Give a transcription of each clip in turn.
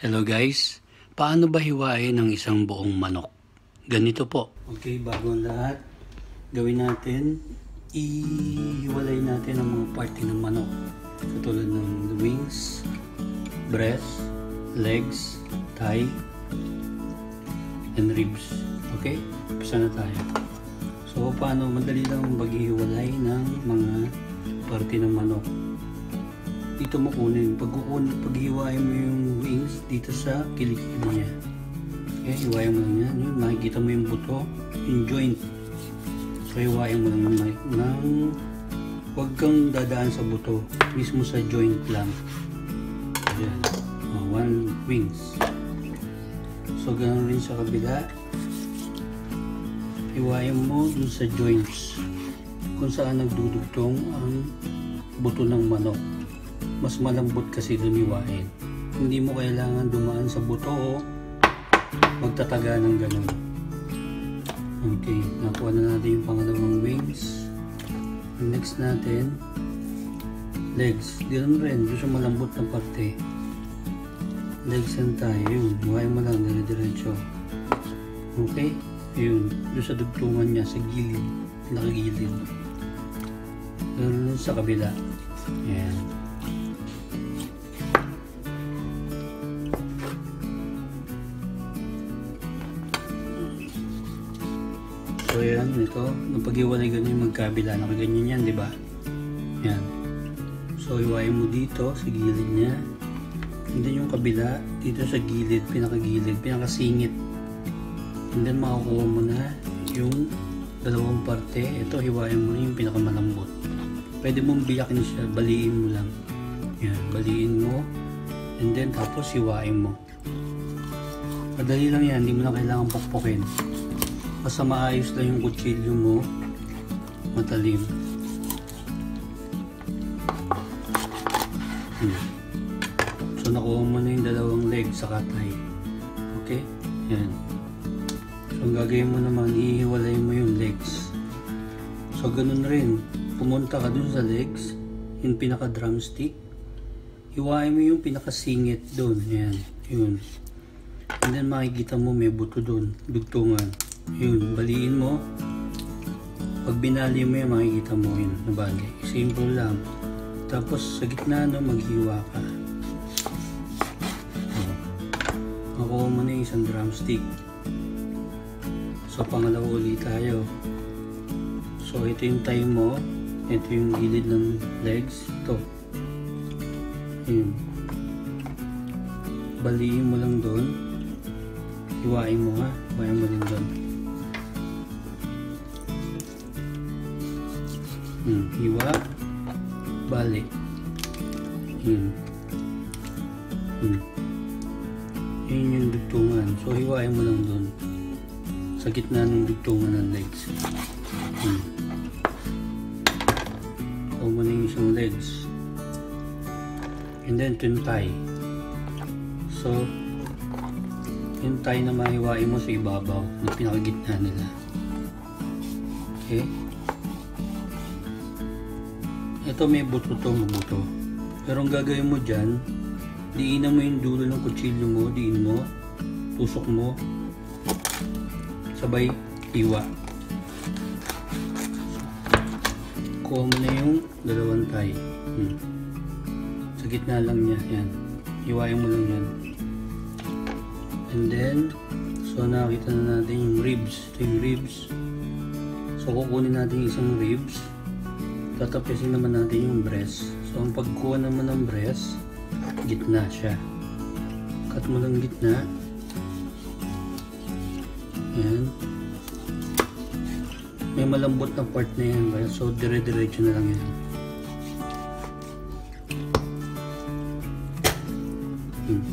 Hello guys, paano ba hiwain ang isang buong manok? Ganito po. Okay, bago ang lahat, gawin natin, ihiwalay natin ang mga parte ng manok. Katulad ng wings, breast, legs, thigh, and ribs. Okay, umpisa na tayo. So, paano madali lang maghihiwalay ng mga parte ng manok dito mo kunin. Pag kukunin, paghiwain mo yung wings dito sa kilikili niya. Okay, hiwain mo lang yan. Yun, makikita mo yung buto, yung joint. So, hiwain mo lang ng, ng huwag kang dadaan sa buto. Mismo sa joint lang. Ayan. Oh, one wings. So, ganoon rin sa kabila. Hiwain mo dun sa joints kung saan nagdudugtong ang buto ng manok mas malambot kasi lumiwain. Hindi mo kailangan dumaan sa buto o magtataga ng ganun. Okay, nakuha na natin yung pangalawang wings. Next natin, legs. Ganun rin, sa malambot na parte. Legs and tayo, yun. Huwain mo lang, dire-diretso. Okay? Yun, doon sa dugtungan niya, sa gilid, nakagilid. Ganun sa kabila. Ayan. So yan, ito, nung pag-iwalay ganyan magkabila, nakaganyan yan, di ba? Yan. So iwain mo dito sa gilid niya. And then yung kabila, dito sa gilid, pinakagilid, pinakasingit. And then makakuha mo na yung dalawang parte. Ito, hiwain mo na yung pinakamalambot. Pwede mong biyakin siya, baliin mo lang. Yan, baliin mo. And then tapos hiwain mo. Madali lang yan, hindi mo na kailangan pukpukin. Basta maayos lang yung kutsilyo mo, matalim. Hmm. So nakuha mo na yung dalawang leg sa katay. Okay? Yan. So ang gagawin mo naman, ihiwalay mo yung legs. So ganun rin, pumunta ka dun sa legs, yung pinaka drumstick, hiwain mo yung pinaka singit dun. Yan. Yun. And then makikita mo may buto dun, dugtungan. Yun, baliin mo. Pag binali mo yan, makikita mo yun, nabali. Simple lang. Tapos sa gitna, no, maghiwa ka. Makuha mo na yung isang drumstick. So, pangalawa ulit tayo. So, ito yung tie mo. Ito yung gilid ng legs. Ito. Yun. Baliin mo lang doon. Hiwain mo ha. Hiwain mo din doon. Hmm, hiwa, balik. Hmm. Hmm. Yun yung dugtungan. So, hiwain mo lang doon. Sa gitna ng dugtungan ng legs. Hmm. Kuha mo na yung isang legs. And then, tie. So, yung tie na mahiwain mo sa ibabaw na pinakagitna nila. Okay? Ito may buto to, buto. Pero ang gagawin mo dyan, diinan mo yung dulo ng kutsilyo mo, diin mo, tusok mo, sabay iwa. Kuha mo na yung dalawang tay. Hmm. Sa gitna lang niya, yan. Iwain mo lang yan. And then, so nakita na natin yung ribs. Ito yung ribs. So kukunin natin isang ribs tatapisin naman natin yung breast. So, ang pagkuha naman ng breast, gitna siya. Cut mo lang gitna. Yan. May malambot na part na yan. So, dire-diretso na lang yan. Hmm.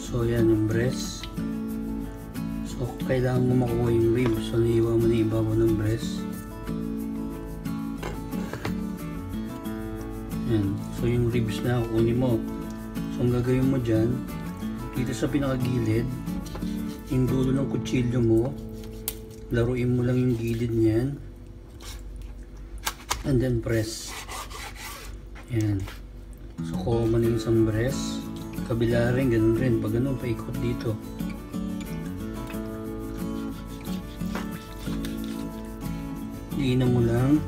So, yan yung breast. So, kailangan mo makuha yung ribs. So, naiwa mo na ibabaw ng breast. Yan. So, yung ribs na kukunin mo. So, ang gagawin mo dyan, dito sa pinakagilid, yung dulo ng kutsilyo mo, laruin mo lang yung gilid niyan. And then press. Yan. So, common yung isang breast. Kabila rin, ganun rin. Pag ganun, paikot dito. Iinan mo lang.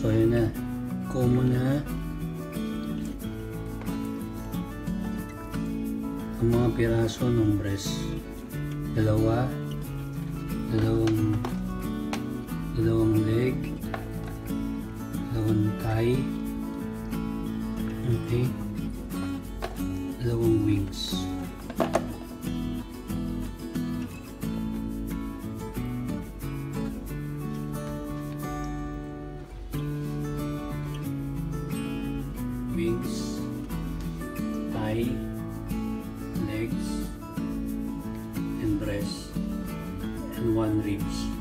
So, yun na. Common na. Ang mga piraso ng breast. Dalawa. Dalawang dalawang leg. Dalawang thigh. One ribs.